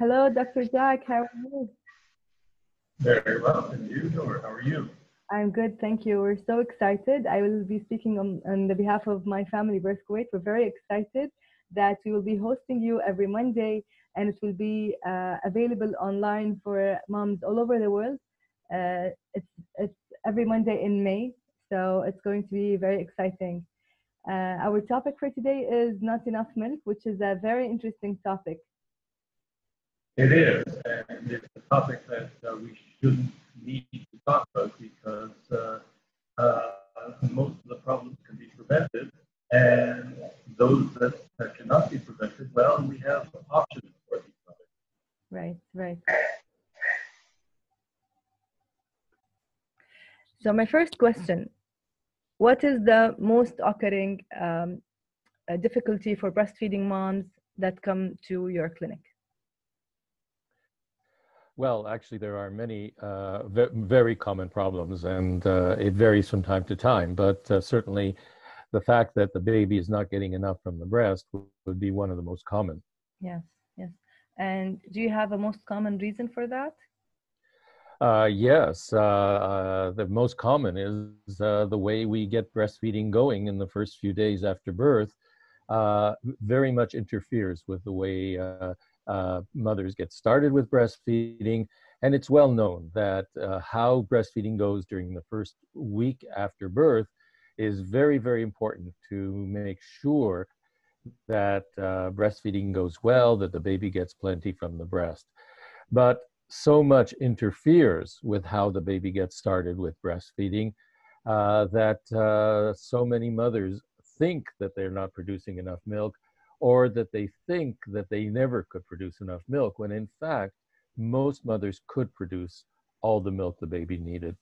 Hello, Dr. Jack. How are you? Very well. And you, how are you? I'm good, thank you. We're so excited. I will be speaking on, on the behalf of my family, Birth Kuwait. We're very excited that we will be hosting you every Monday and it will be uh, available online for moms all over the world. Uh, it's, it's every Monday in May, so it's going to be very exciting. Uh, our topic for today is not enough milk, which is a very interesting topic. It is, and it's a topic that uh, we shouldn't need to talk about because uh, uh, most of the problems can be prevented, and those that, that cannot be prevented, well, we have options for these mothers. Right, right. So my first question, what is the most occurring um, uh, difficulty for breastfeeding moms that come to your clinic? Well, actually, there are many uh, very common problems, and uh, it varies from time to time. But uh, certainly, the fact that the baby is not getting enough from the breast would be one of the most common. Yes, yes. And do you have a most common reason for that? Uh, yes, uh, uh, the most common is uh, the way we get breastfeeding going in the first few days after birth. Uh, very much interferes with the way uh, mothers get started with breastfeeding. And it's well known that uh, how breastfeeding goes during the first week after birth is very, very important to make sure that uh, breastfeeding goes well, that the baby gets plenty from the breast. But so much interferes with how the baby gets started with breastfeeding uh, that uh, so many mothers think that they're not producing enough milk or that they think that they never could produce enough milk, when in fact, most mothers could produce all the milk the baby needed.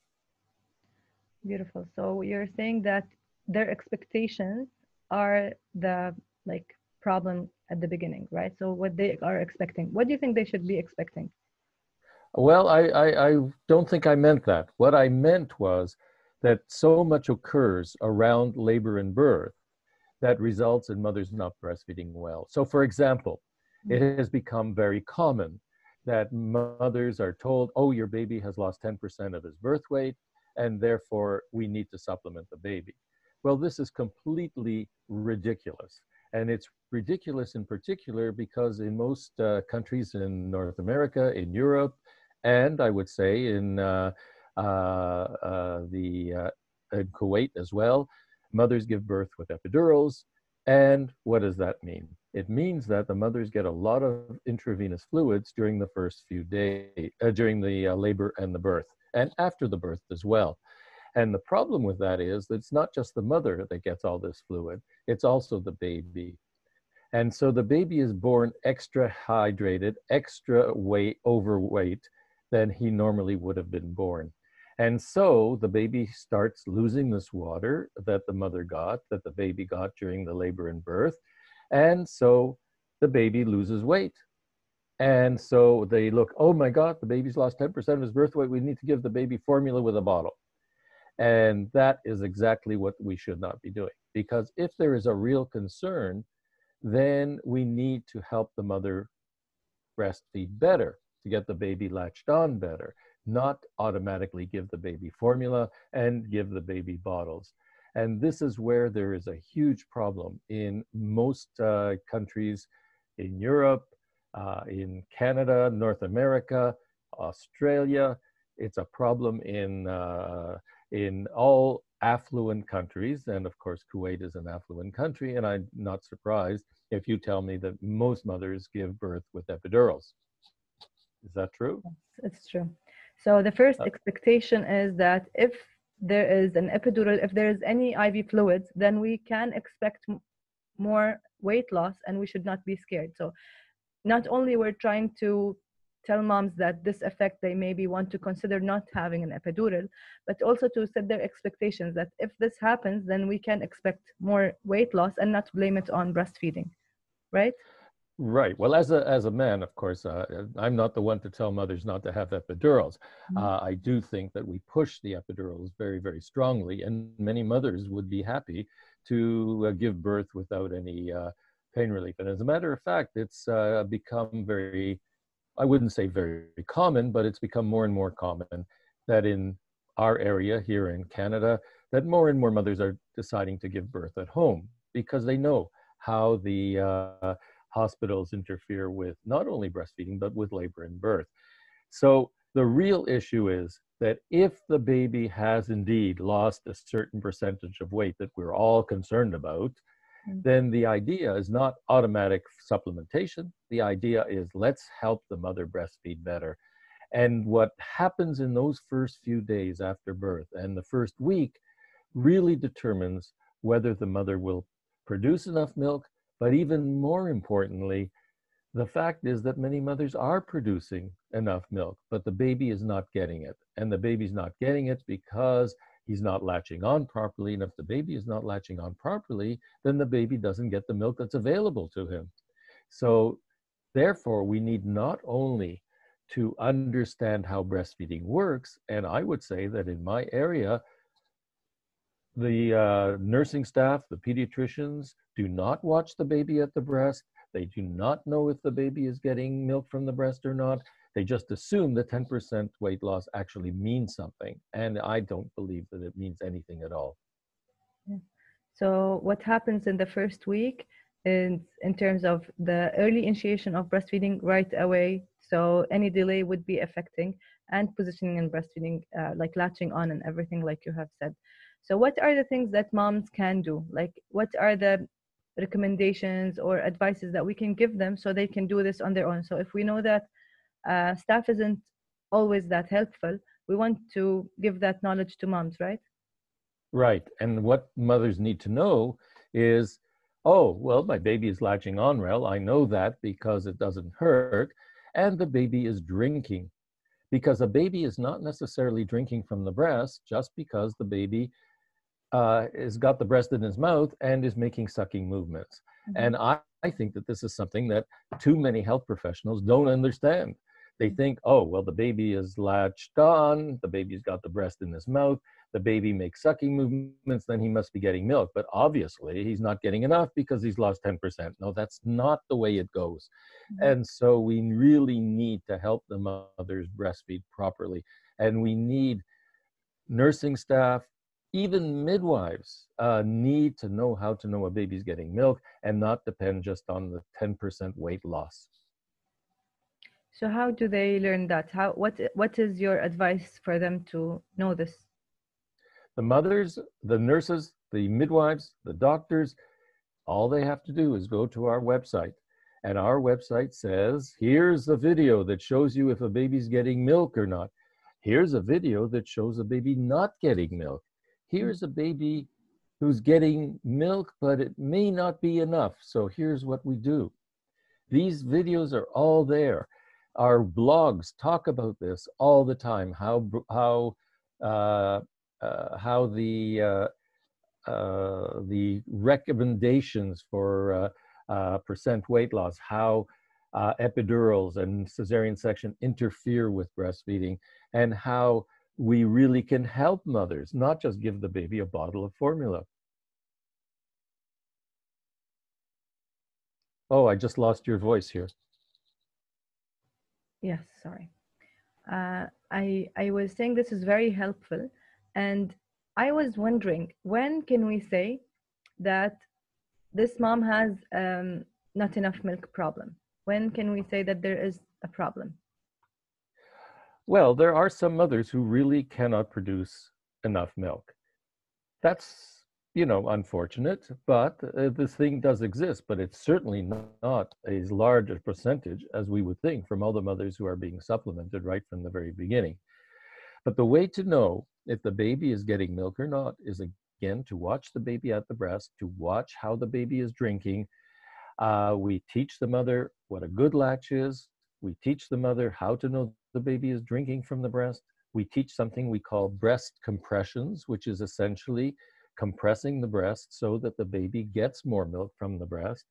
Beautiful. So you're saying that their expectations are the like problem at the beginning, right? So what they are expecting. What do you think they should be expecting? Well, I, I, I don't think I meant that. What I meant was that so much occurs around labor and birth that results in mothers not breastfeeding well. So, for example, it mm-hmm. has become very common that mothers are told, oh, your baby has lost 10% of his birth weight, and therefore we need to supplement the baby. Well, this is completely ridiculous. And it's ridiculous in particular because in most uh, countries in North America, in Europe, and I would say in uh, uh, uh the uh, in Kuwait as well, mothers give birth with epidurals. And what does that mean? It means that the mothers get a lot of intravenous fluids during the first few days, uh, during the uh, labor and the birth, and after the birth as well. And the problem with that is that it's not just the mother that gets all this fluid, it's also the baby. And so the baby is born extra hydrated, extra weight, overweight than he normally would have been born. And so the baby starts losing this water that the mother got, that the baby got during the labor and birth. And so the baby loses weight. And so they look, oh my God, the baby's lost 10% of his birth weight. We need to give the baby formula with a bottle. And that is exactly what we should not be doing. Because if there is a real concern, then we need to help the mother breastfeed better to get the baby latched on better not automatically give the baby formula and give the baby bottles. And this is where there is a huge problem in most uh, countries in Europe, uh, in Canada, North America, Australia. It's a problem in, uh, in all affluent countries. And of course, Kuwait is an affluent country. And I'm not surprised if you tell me that most mothers give birth with epidurals. Is that true? It's true. So the first uh, expectation is that if there is an epidural, if there is any IV fluids, then we can expect more weight loss and we should not be scared. So not only we're trying to tell moms that this effect they maybe want to consider not having an epidural, but also to set their expectations that if this happens, then we can expect more weight loss and not blame it on breastfeeding, right? Right. Well, as a as a man, of course, uh, I'm not the one to tell mothers not to have epidurals. Mm-hmm. Uh, I do think that we push the epidurals very, very strongly, and many mothers would be happy to uh, give birth without any uh, pain relief. And as a matter of fact, it's uh, become very I wouldn't say very common, but it's become more and more common that in our area here in Canada, that more and more mothers are deciding to give birth at home because they know how the uh, hospitals interfere with not only breastfeeding, but with labor and birth. So the real issue is that if the baby has indeed lost a certain percentage of weight that we're all concerned about, mm-hmm. then the idea is not automatic supplementation. The idea is let's help the mother breastfeed better. And what happens in those first few days after birth and the first week really determines whether the mother will produce enough milk, but even more importantly, the fact is that many mothers are producing enough milk, but the baby is not getting it. And the baby's not getting it because he's not latching on properly. And if the baby is not latching on properly, then the baby doesn't get the milk that's available to him. So, therefore, we need not only to understand how breastfeeding works, and I would say that in my area, the uh, nursing staff, the pediatricians, do not watch the baby at the breast. They do not know if the baby is getting milk from the breast or not. They just assume that 10% weight loss actually means something. And I don't believe that it means anything at all. So, what happens in the first week is in terms of the early initiation of breastfeeding right away. So, any delay would be affecting and positioning and breastfeeding, uh, like latching on and everything, like you have said. So, what are the things that moms can do? Like, what are the recommendations or advices that we can give them so they can do this on their own. So if we know that uh, staff isn't always that helpful, we want to give that knowledge to moms, right? Right. And what mothers need to know is, oh, well, my baby is latching on well. I know that because it doesn't hurt. And the baby is drinking because a baby is not necessarily drinking from the breast just because the baby uh, has got the breast in his mouth and is making sucking movements. Mm-hmm. And I, I think that this is something that too many health professionals don't understand. They mm-hmm. think, oh, well, the baby is latched on, the baby's got the breast in his mouth, the baby makes sucking movements, then he must be getting milk. But obviously, he's not getting enough because he's lost 10%. No, that's not the way it goes. Mm-hmm. And so we really need to help the mothers breastfeed properly. And we need nursing staff, even midwives uh, need to know how to know a baby's getting milk and not depend just on the 10% weight loss. So how do they learn that? How what what is your advice for them to know this? The mothers, the nurses, the midwives, the doctors, all they have to do is go to our website. And our website says, here's the video that shows you if a baby's getting milk or not. Here's a video that shows a baby not getting milk here's a baby who's getting milk, but it may not be enough. So here's what we do. These videos are all there. Our blogs talk about this all the time. How how uh, uh, how the uh, uh the recommendations for uh, uh, percent weight loss, how epidurals and cesarean section interfere with breastfeeding, and how we really can help mothers, not just give the baby a bottle of formula. Oh, I just lost your voice here. Yes, sorry. Uh, I I was saying this is very helpful, and I was wondering when can we say that this mom has um, not enough milk problem? When can we say that there is a problem? Well, there are some mothers who really cannot produce enough milk. That's, you know, unfortunate, but uh, this thing does exist, but it's certainly not as large a percentage as we would think from all the mothers who are being supplemented right from the very beginning. But the way to know if the baby is getting milk or not is again to watch the baby at the breast, to watch how the baby is drinking. Uh, we teach the mother what a good latch is. We teach the mother how to know the baby is drinking from the breast. We teach something we call breast compressions, which is essentially compressing the breast so that the baby gets more milk from the breast.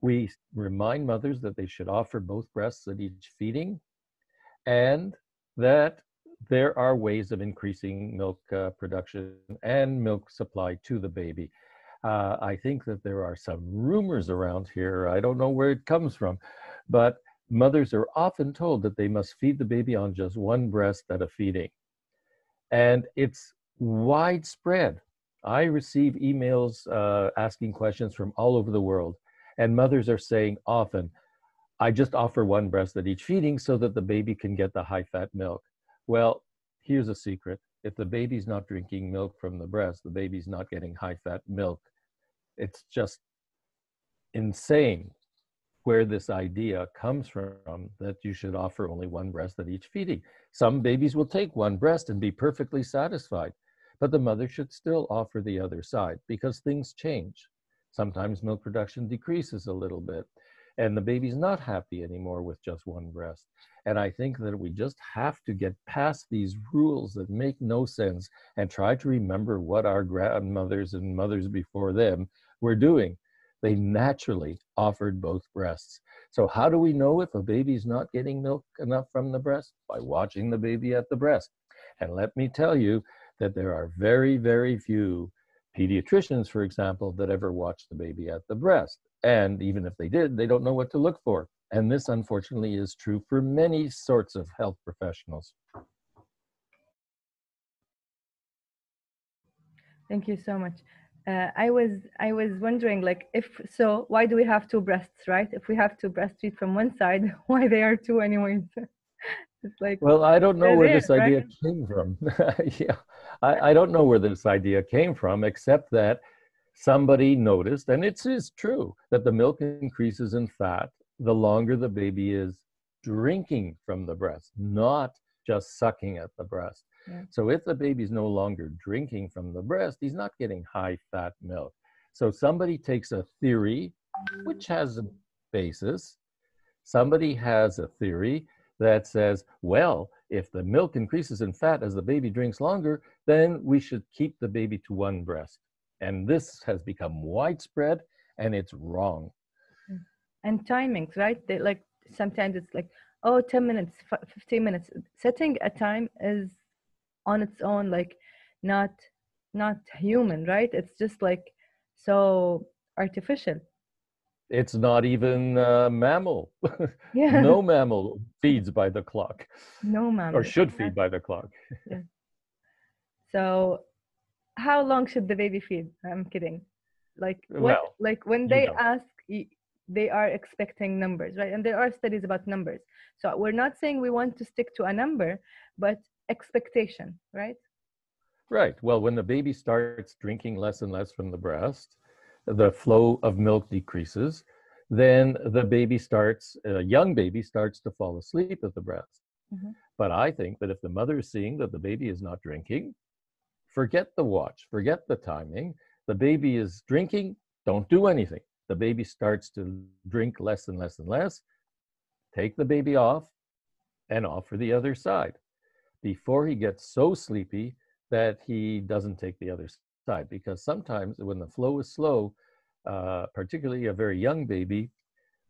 We remind mothers that they should offer both breasts at each feeding and that there are ways of increasing milk uh, production and milk supply to the baby. Uh, I think that there are some rumors around here. I don't know where it comes from, but mothers are often told that they must feed the baby on just one breast at a feeding. And it's widespread. I receive emails uh, asking questions from all over the world, and mothers are saying often, I just offer one breast at each feeding so that the baby can get the high fat milk. Well, here's a secret if the baby's not drinking milk from the breast, the baby's not getting high fat milk. It's just insane where this idea comes from that you should offer only one breast at each feeding. Some babies will take one breast and be perfectly satisfied, but the mother should still offer the other side because things change. Sometimes milk production decreases a little bit and the baby's not happy anymore with just one breast. And I think that we just have to get past these rules that make no sense and try to remember what our grandmothers and mothers before them were doing. They naturally offered both breasts. So, how do we know if a baby's not getting milk enough from the breast? By watching the baby at the breast. And let me tell you that there are very, very few pediatricians, for example, that ever watch the baby at the breast. And even if they did, they don't know what to look for. And this, unfortunately, is true for many sorts of health professionals. Thank you so much. Uh, I was I was wondering like if so why do we have two breasts right if we have to breastfeed from one side why they are two anyways it's like well I don't know where this idea right? came from yeah I, I don't know where this idea came from except that somebody noticed, and it is true, that the milk increases in fat the longer the baby is drinking from the breast, not just sucking at the breast. Yeah. So if the baby's no longer drinking from the breast, he's not getting high fat milk. So somebody takes a theory which has a basis. Somebody has a theory that says, well, if the milk increases in fat as the baby drinks longer, then we should keep the baby to one breast. And this has become widespread and it's wrong. Hmm. And timings, right? They like sometimes it's like, oh, 10 minutes, 15 minutes. Setting a time is on its own, like not not human, right? It's just like so artificial. It's not even a mammal. Yeah. no mammal feeds by the clock. No mammal. Or should feed by the clock. yeah. So how long should the baby feed? I'm kidding. Like what, well, like when they ask, they are expecting numbers, right? And there are studies about numbers. So we're not saying we want to stick to a number, but expectation, right? Right. Well, when the baby starts drinking less and less from the breast, the flow of milk decreases. Then the baby starts, a young baby starts to fall asleep at the breast. Mm-hmm. But I think that if the mother is seeing that the baby is not drinking, forget the watch, forget the timing. The baby is drinking, don't do anything. The baby starts to drink less and less and less. Take the baby off and offer the other side before he gets so sleepy that he doesn't take the other side. Because sometimes when the flow is slow, uh, particularly a very young baby,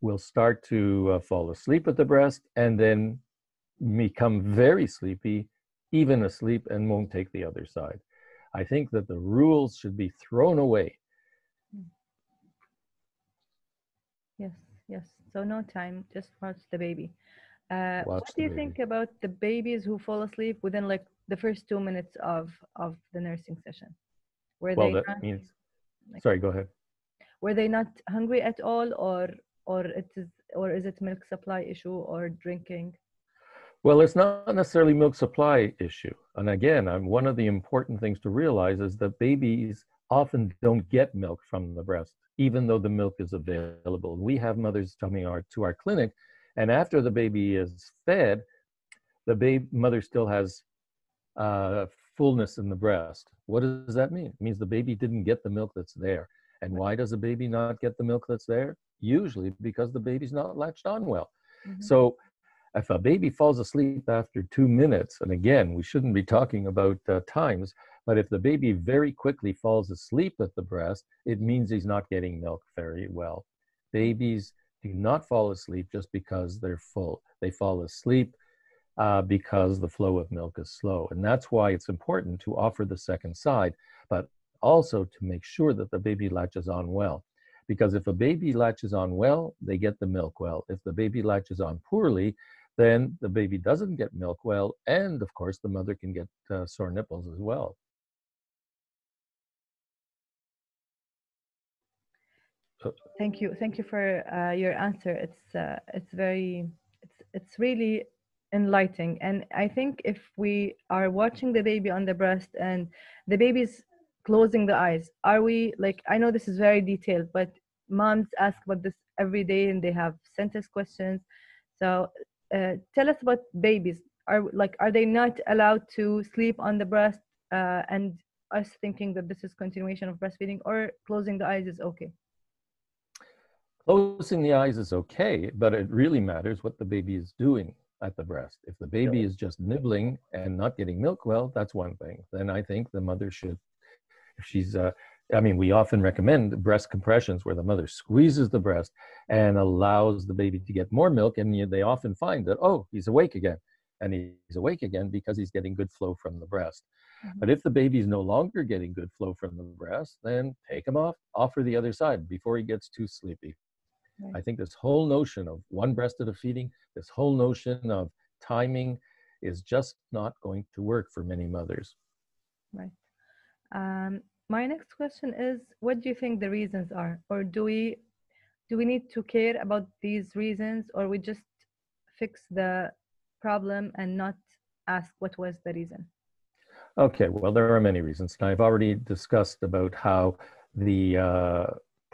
will start to uh, fall asleep at the breast and then become very sleepy, even asleep, and won't take the other side. I think that the rules should be thrown away. Yes, yes. So no time, just watch the baby. Uh, what do you baby. think about the babies who fall asleep within like the first two minutes of of the nursing session? Were well, they that means. Like, sorry, go ahead. Were they not hungry at all, or or it is or is it milk supply issue or drinking? Well, it's not necessarily milk supply issue. And again, I'm, one of the important things to realize is that babies often don't get milk from the breast, even though the milk is available. We have mothers coming our, to our clinic, and after the baby is fed, the baby mother still has uh, fullness in the breast. What does that mean? It means the baby didn't get the milk that's there. And why does a baby not get the milk that's there? Usually because the baby's not latched on well. Mm-hmm. So if a baby falls asleep after two minutes, and again, we shouldn't be talking about uh, times, but if the baby very quickly falls asleep at the breast, it means he's not getting milk very well. Babies do not fall asleep just because they're full. They fall asleep uh, because the flow of milk is slow. And that's why it's important to offer the second side, but also to make sure that the baby latches on well. Because if a baby latches on well, they get the milk well. If the baby latches on poorly, then the baby doesn't get milk well, and of course, the mother can get uh, sore nipples as well. Thank you. Thank you for uh, your answer. It's uh, it's very it's it's really enlightening. And I think if we are watching the baby on the breast and the baby's closing the eyes, are we like I know this is very detailed, but moms ask about this every day and they have sent us questions. So uh, tell us about babies. Are like are they not allowed to sleep on the breast? Uh, and us thinking that this is continuation of breastfeeding or closing the eyes is okay. Closing the eyes is okay, but it really matters what the baby is doing at the breast. If the baby is just nibbling and not getting milk well, that's one thing. Then I think the mother should, if she's, uh, I mean, we often recommend breast compressions where the mother squeezes the breast and allows the baby to get more milk. And they often find that, oh, he's awake again. And he's awake again because he's getting good flow from the breast. Mm-hmm. But if the baby's no longer getting good flow from the breast, then take him off, offer the other side before he gets too sleepy. Right. I think this whole notion of one breast at a feeding, this whole notion of timing is just not going to work for many mothers. Right. Um, my next question is what do you think the reasons are or do we do we need to care about these reasons or we just fix the problem and not ask what was the reason okay well there are many reasons and i've already discussed about how the uh,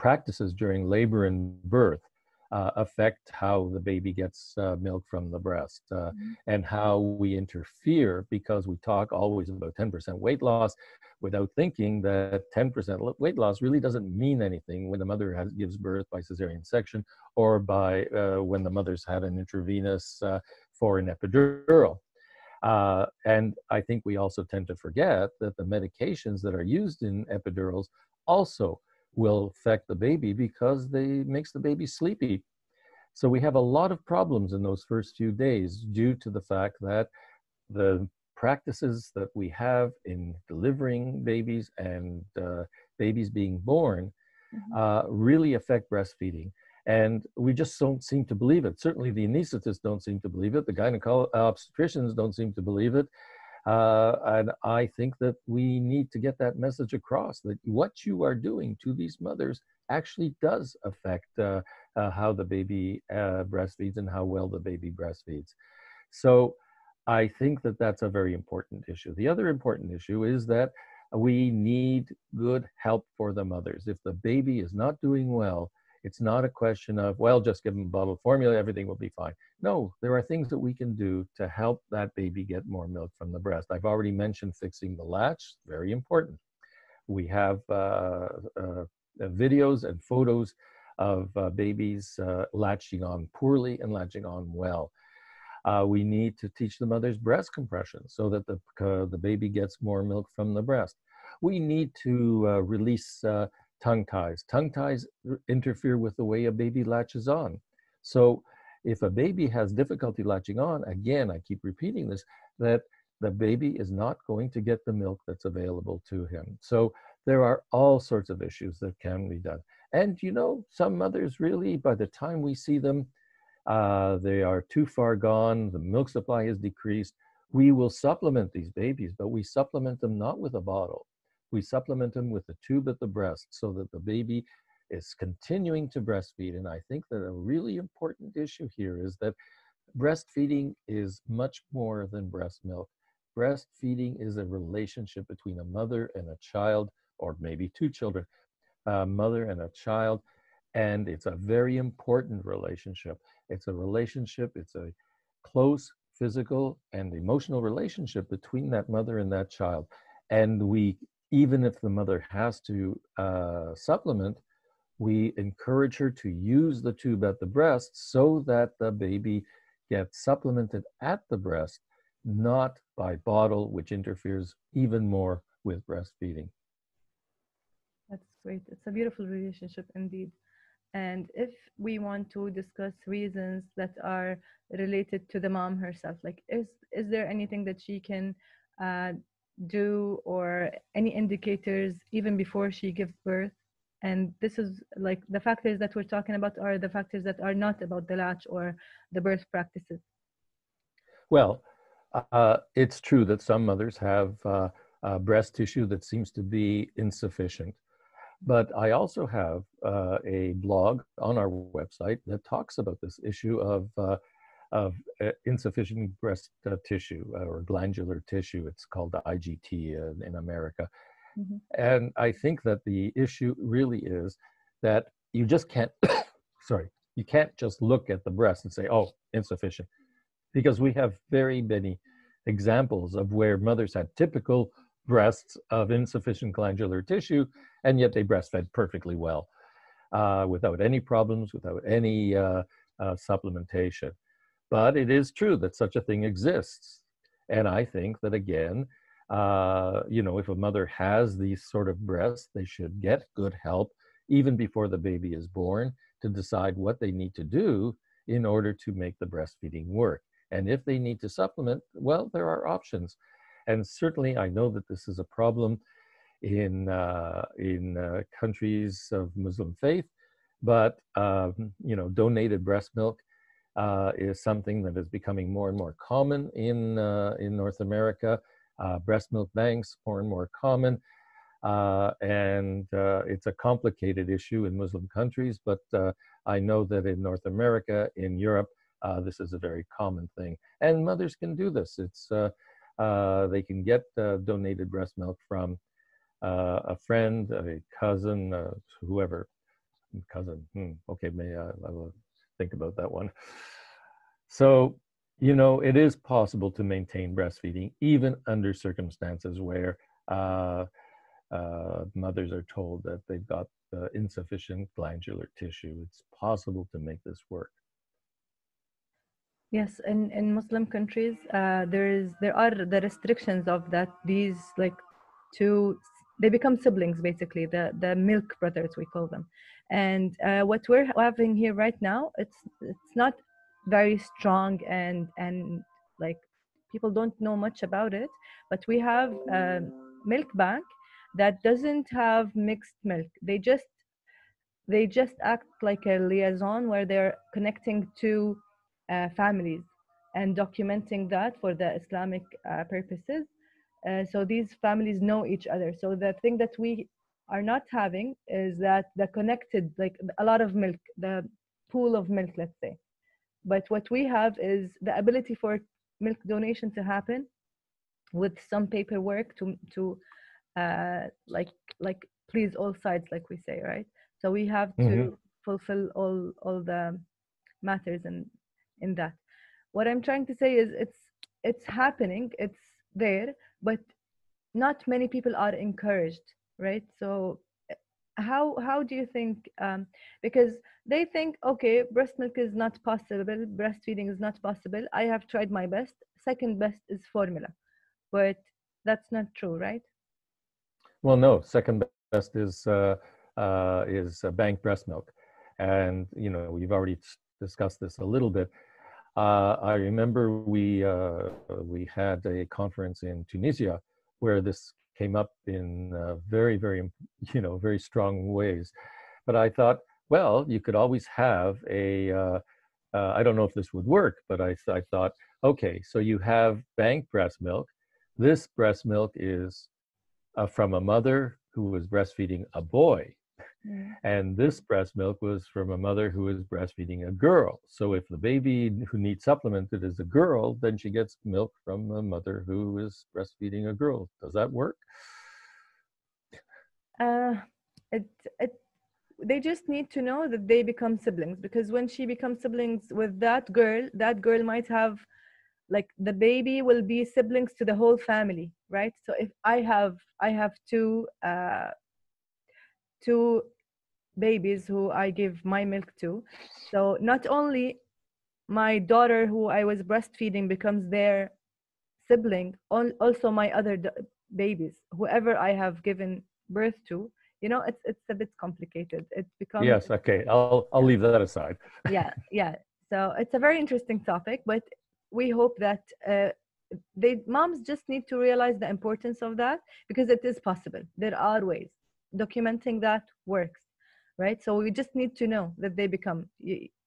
practices during labor and birth uh, affect how the baby gets uh, milk from the breast uh, mm-hmm. and how we interfere because we talk always about 10% weight loss without thinking that 10% weight loss really doesn't mean anything when the mother has, gives birth by cesarean section or by uh, when the mother's had an intravenous uh, for an epidural. Uh, and I think we also tend to forget that the medications that are used in epidurals also will affect the baby because they makes the baby sleepy. So we have a lot of problems in those first few days due to the fact that the practices that we have in delivering babies and uh, babies being born mm-hmm. uh, really affect breastfeeding. And we just don't seem to believe it. Certainly the anesthetists don't seem to believe it. The gynecologists, obstetricians don't seem to believe it. Uh, and I think that we need to get that message across that what you are doing to these mothers actually does affect uh, uh, how the baby uh, breastfeeds and how well the baby breastfeeds. So I think that that's a very important issue. The other important issue is that we need good help for the mothers. If the baby is not doing well, it's not a question of, well, just give them bottled formula, everything will be fine. No, there are things that we can do to help that baby get more milk from the breast. I've already mentioned fixing the latch, very important. We have uh, uh, videos and photos of uh, babies uh, latching on poorly and latching on well. Uh, we need to teach the mother's breast compression so that the, the baby gets more milk from the breast. We need to uh, release tongue ties. Tongue ties interfere with the way a baby latches on. So if a baby has difficulty latching on, again, I keep repeating this, that the baby is not going to get the milk that's available to him. So there are all sorts of issues that can be done. And you know, some mothers really, by the time we see them, uh, they are too far gone, the milk supply is decreased. We will supplement these babies, but we supplement them not with a bottle. We supplement them with a tube at the breast so that the baby is continuing to breastfeed. And I think that a really important issue here is that breastfeeding is much more than breast milk. Breastfeeding is a relationship between a mother and a child, or maybe two children, a mother and a child. And it's a very important relationship. It's a relationship, it's a close physical and emotional relationship between that mother and that child. And we, even if the mother has to uh, supplement, we encourage her to use the tube at the breast so that the baby gets supplemented at the breast, not by bottle, which interferes even more with breastfeeding. That's great. It's a beautiful relationship indeed. And if we want to discuss reasons that are related to the mom herself, like is is there anything that she can uh, do or any indicators even before she gives birth. And this is like the factors that we're talking about are the factors that are not about the latch or the birth practices. Well uh, it's true that some mothers have uh, uh, breast tissue that seems to be insufficient. But i also have uh, a blog on our website that talks about this issue of uh, of uh, insufficient breast tissue or glandular tissue it's called IGT in America Mm-hmm. And I think that the issue really is that you just can't, sorry, you can't just look at the breast and say, oh, insufficient. Because we have very many examples of where mothers had typical breasts of insufficient glandular tissue, and yet they breastfed perfectly well uh, without any problems, without any uh, uh, supplementation. But it is true that such a thing exists. And I think that, again, uh, you know, if a mother has these sort of breasts, they should get good help even before the baby is born to decide what they need to do in order to make the breastfeeding work. And if they need to supplement, well, there are options. And certainly, I know that this is a problem in uh, in uh, countries of Muslim faith, but um, you know, donated breast milk uh, is something that is becoming more and more common in uh, in North America. Uh, breast milk banks more and more common. Uh, and uh, it's a complicated issue in Muslim countries, but I know that in North America, in Europe, this is a very common thing. And mothers can do this. It's they can get donated breast milk from a friend, a cousin, whoever. Cousin. Hmm, okay, may I, I will think about that one. So you know, it is possible to maintain breastfeeding even under circumstances where uh, uh, mothers are told that they've got uh, insufficient glandular tissue. It's possible to make this work. Yes, in, in Muslim countries, uh, there is there are the restrictions of that these like two they become siblings basically the the milk brothers we call them, and uh, what we're having here right now it's it's not very strong and and like people don't know much about it but we have a milk bank that doesn't have mixed milk. They just they just act like a liaison where they're connecting two uh, families and documenting that for the islamic uh, purposes uh, so these families know each other so the thing that we are not having is that the connected like a lot of milk the pool of milk let's say but what we have is the ability for milk donation to happen with some paperwork to to uh, like like please all sides, like we say, right? So we have to mm-hmm. fulfill all all the matters in in that. What I'm trying to say is it's it's happening, it's there, but not many people are encouraged, right? So how how do you think um, because they think okay breast milk is not possible breastfeeding is not possible i have tried my best second best is formula. But that's not true right? Well no second best is uh, uh, is uh, bank breast milk. And you know we've already discussed this a little bit uh, i remember we uh, we had a conference in tunisia where this came up in uh, very, very, you know, very strong ways. But I thought, well, you could always have a. Uh, uh, I don't know if this would work, but I, I thought, okay, so you have bank breast milk. This breast milk is uh, from a mother who was breastfeeding a boy. Mm. And this breast milk was from a mother who is breastfeeding a girl. So if the baby who needs supplemented is a girl, then she gets milk from a mother who is breastfeeding a girl. Does that work? Uh, it, it, they just need to know that they become siblings because when she becomes siblings with that girl, that girl might have like the baby will be siblings to the whole family right so if i have i have two uh two babies who I give my milk to. So not only my daughter who I was breastfeeding becomes their sibling, also my other babies, whoever I have given birth to. You know, it's it's a bit complicated. It becomes yes. Okay, I'll I'll leave that aside. yeah, yeah. So it's a very interesting topic, but we hope that uh, they moms just need to realize the importance of that because it is possible. There are ways. Documenting that works right? So we just need to know that they become.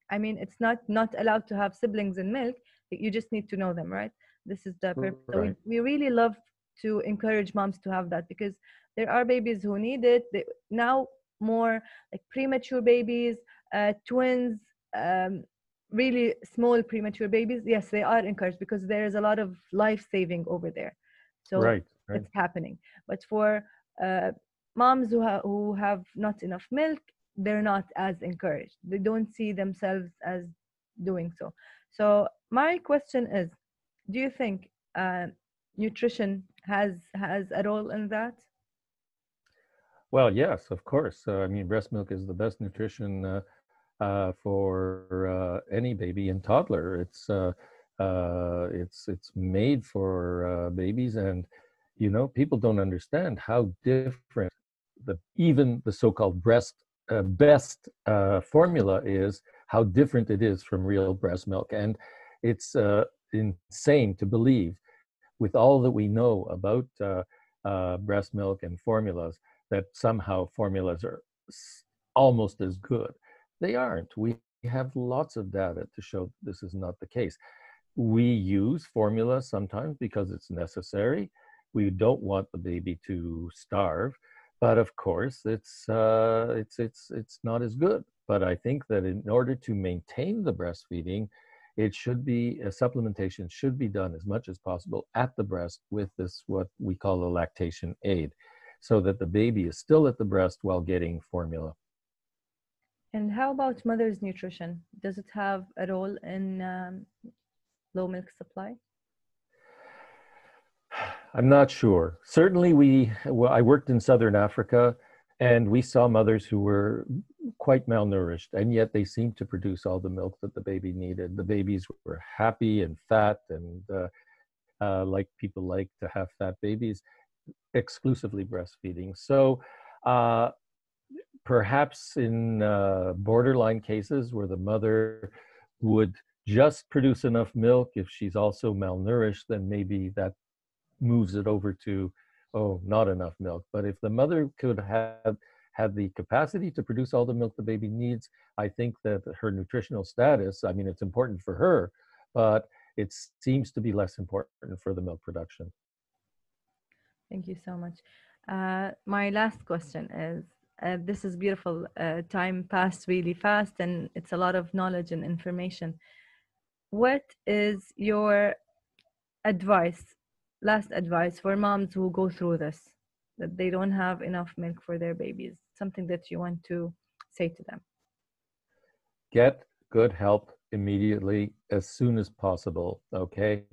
I mean, it's not not allowed to have siblings in milk. You just need to know them, right? This is the purpose. So we, we really love to encourage moms to have that because there are babies who need it. They, now more like premature babies, uh, twins, um, really small premature babies. Yes, they are encouraged because there is a lot of life saving over there. So right, right. it's happening. But for uh, moms who, ha- who have not enough milk, they're not as encouraged. They don't see themselves as doing so. So my question is, do you think uh, nutrition has has a role in that? Well, yes, of course. Uh, I mean, breast milk is the best nutrition uh, uh, for uh, any baby and toddler. It's uh, it's it's made for babies, and you know, people don't understand how different the even the so-called breast uh, best uh, formula is. How different it is from real breast milk, and it's uh, insane to believe, with all that we know about uh, uh, breast milk and formulas that somehow formulas are almost as good. They aren't. We have lots of data to show this is not the case. We use formula sometimes because it's necessary. We don't want the baby to starve, but of course it's uh, it's it's it's not as good. But I think that in order to maintain the breastfeeding, it should be a supplementation should be done as much as possible at the breast with this what we call a lactation aid so that the baby is still at the breast while getting formula. And how about mother's nutrition? Does it have a role in um, low milk supply? I'm not sure. Certainly, we. Well, I worked in southern Africa, and we saw mothers who were quite malnourished, and yet they seemed to produce all the milk that the baby needed. The babies were happy and fat, and uh, uh, like people like to have fat babies, exclusively breastfeeding. So. Uh, perhaps in uh, borderline cases where the mother would just produce enough milk if she's also malnourished then maybe that moves it over to oh not enough milk but if the mother could have had the capacity to produce all the milk the baby needs i think that her nutritional status i mean it's important for her but it seems to be less important for the milk production Thank you so much. Uh, my last question is uh, this is beautiful. Uh, time passed really fast, and it's a lot of knowledge and information. What is your advice, last advice for moms who go through this, that they don't have enough milk for their babies? Something that you want to say to them? get good help immediately as soon as possible okay?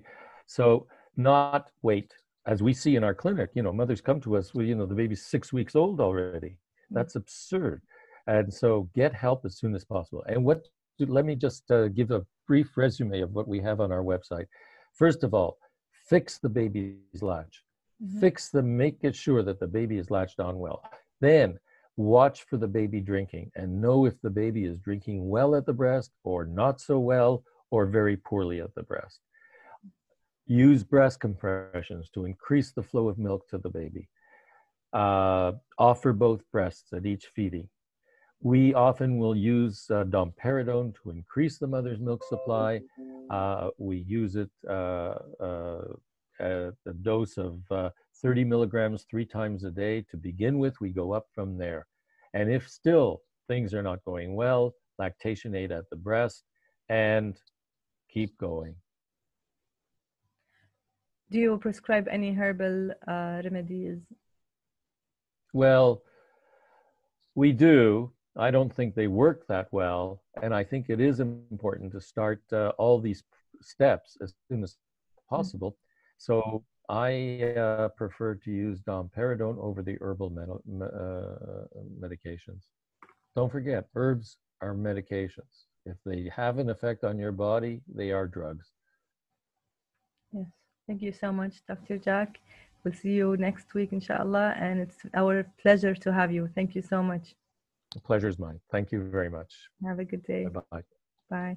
So not wait. As we see in our clinic you know mothers come to us well, you know the baby's six weeks old already. That's absurd. And so get help as soon as possible. And what let me just uh, give a brief resume of what we have on our website. First of all fix the baby's latch. Mhm. fix the make it sure that the baby is latched on well. Then watch for the baby drinking and know if the baby is drinking well at the breast or not so well or very poorly at the breast. Use breast compressions to increase the flow of milk to the baby. Uh, offer both breasts at each feeding we often will use uh, domperidone to increase the mother's milk supply uh, we use it uh, uh, at a dose of uh, 30 milligrams three times a day to begin with. We go up from there. And if still things are not going well, lactation aid at the breast and keep going. Do you prescribe any herbal uh, remedies? Well, we do. I don't think they work that well. And I think it is important to start uh, all these steps as soon as possible. So I uh, prefer to use domperidone over the herbal med- uh, medications. Don't forget, herbs are medications. If they have an effect on your body, they are drugs. Yes. Thank you so much, Dr. Jack. We'll see you next week, inshallah. And it's our pleasure to have you. Thank you so much. The is mine. Thank you very much. Have a good day. Bye bye. Bye.